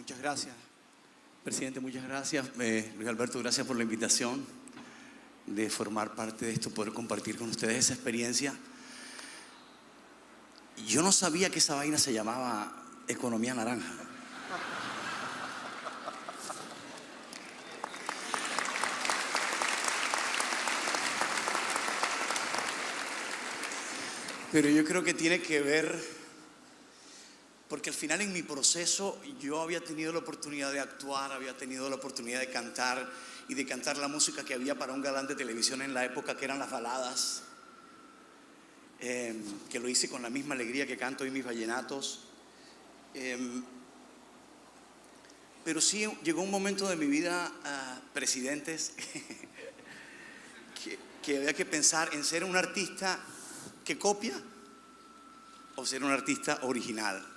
muchas gracias. Presidente, muchas gracias. Eh, Luis Alberto, gracias por la invitación de formar parte de esto, poder compartir con ustedes esa experiencia. Yo no sabía que esa vaina se llamaba economía naranja. Pero yo creo que tiene que ver, porque al final en mi proceso yo había tenido la oportunidad de actuar, había tenido la oportunidad de cantar y de cantar la música que había para un galán de televisión en la época, que eran las baladas, eh, que lo hice con la misma alegría que canto hoy mis vallenatos. Eh, pero sí llegó un momento de mi vida, ah, presidentes, que había que pensar en ser un artista que copia o ser un artista original.